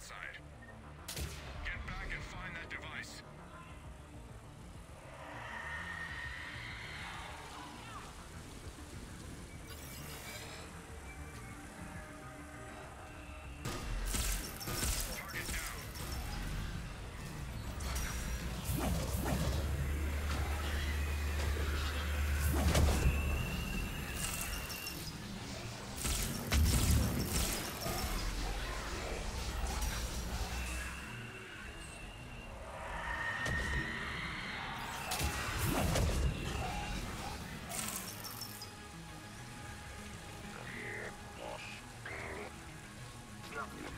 side. Jump.